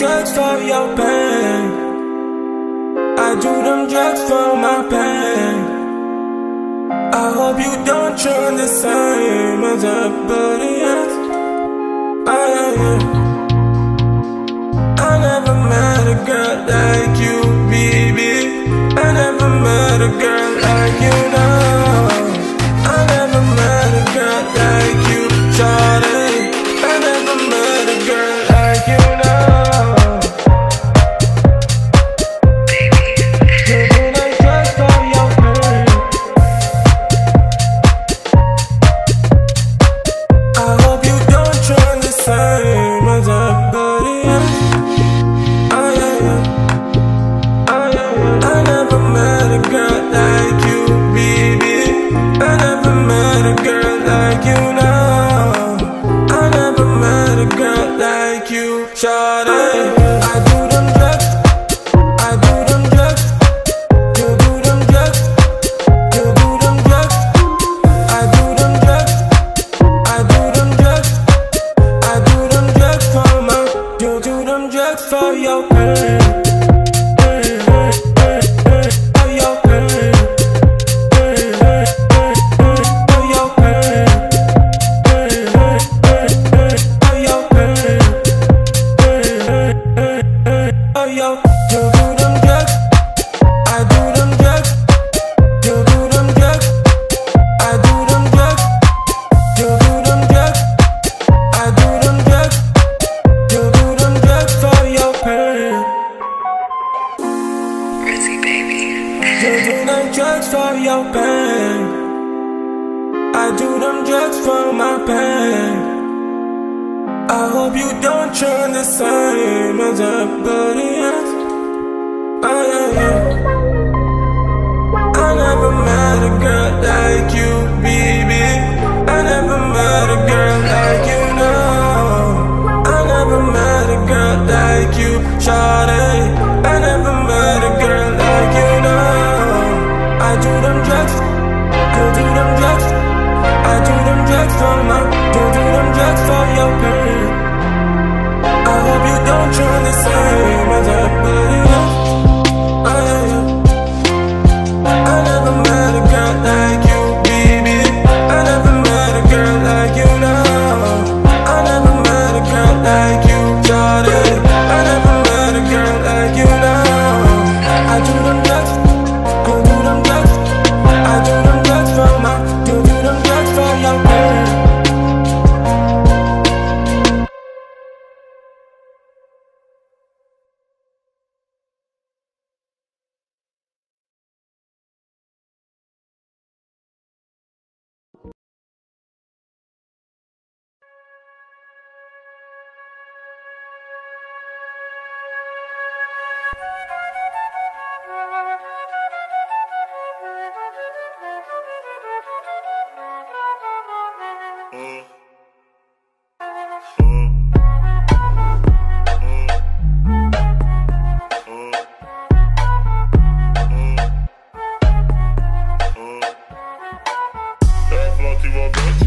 drugs for your pain. I do them drugs for my pain. I hope you don't turn the same as everybody else. I, I never met a girl like you. I do them drugs for my pain. I hope you don't turn the same as everybody else. I yeah. I never met a girl like you, baby. I never met a girl like you, no. I never met a girl like you, shawty. For your pain. I hope you don't turn this way.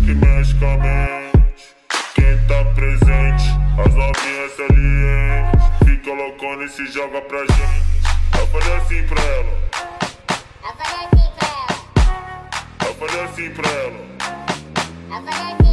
que mexe com a mente. Quem tá presente, as novinhas salientes. Fica loucona e se joga pra gente. Aparece assim pra ela. Aparece assim pra ela. Aparece assim pra ela. Have a nice.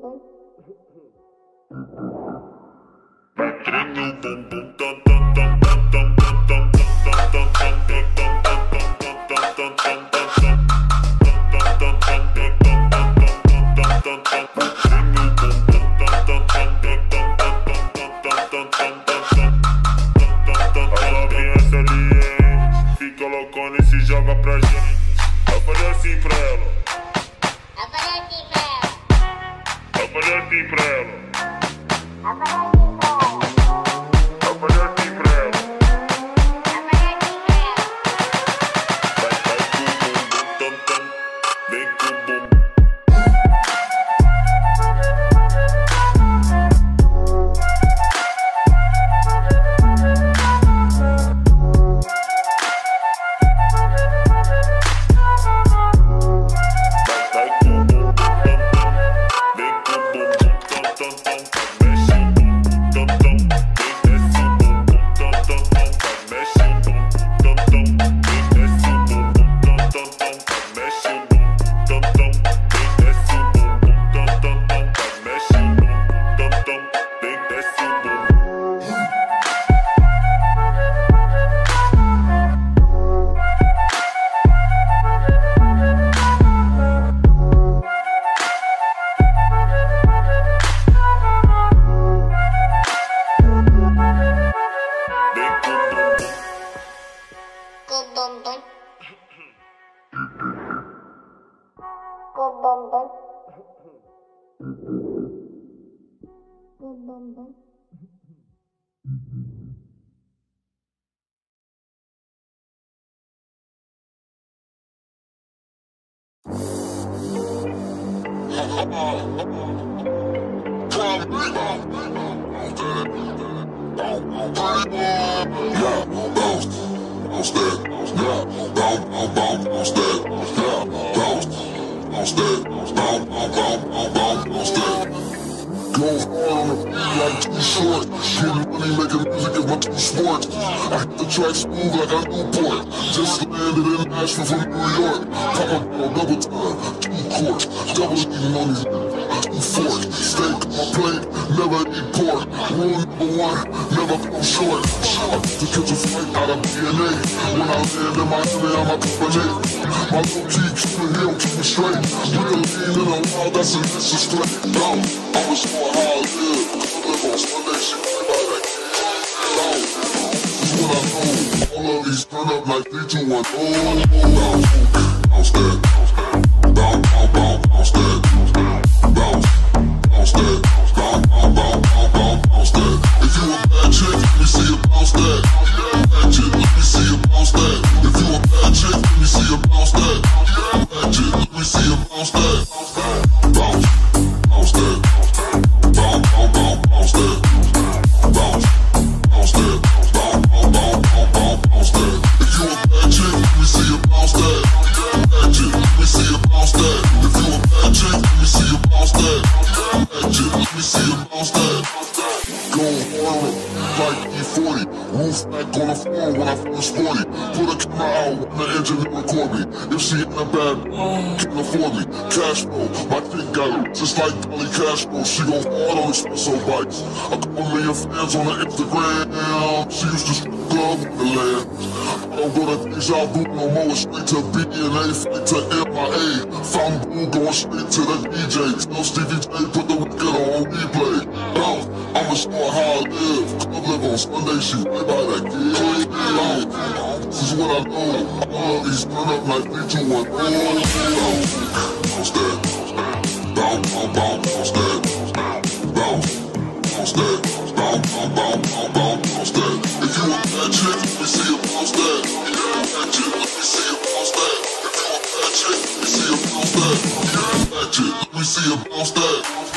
bum Metendo o bumbum tam tam tam tam tam tam tam tam tam tam tam tam tam tam Yeah, bounce, bounce that, yeah, bounce, bounce, bounce, that, bounce that, bounce, bounce, bounce, bounce, that. Go hard on the beat like too short. Getting money, making music is my two sports. I hit the track smooth like a Newport. Just landed in Nashville from New York. Pop up on double time, two courts, double eating on these two forks. Steak on plate, never eat pork. Rule number one, never come short. To catch a flight out of BNA. When I land in Miami, I'm a company. My little G keep it heel, keep it straight. Real lean in a wild, that's a vicious straight. No, I was for how I live. Live on Sunday, she play by that No, this is what I know. All of these turn up like 3, 2, 1, oh. Bounce, that. Bounce, bounce, bounce, bounce that. The floor when I feel sporty. Put a camera out when the engineer record me. If she ain't a bad, can afford me. Cash flow, my dick got it. Just like Dolly Castro, she go hard on espresso bites. A couple million fans on her Instagram. She used to strip club with the land. I don't go to Deja Vu no more, straight to B and A, flight to MIA. Found Boo going straight to the DJ. Tell Stevie J put the record on replay. Bounce, I'ma show how I live. Club live on Sunday, she play by that kid. Bounce, this is what I know. All these turn up like 3, 2, 1, bounce. Bounce that. Bounce, bounce, that. Bounce, bounce that. Bounce, bounce, bounce, that. If you a bad chick, let me see you bounce that. Bad chick, let me see you bounce that. If you a bad chick, let me see you bounce that. Bad chick, let me see you bounce that.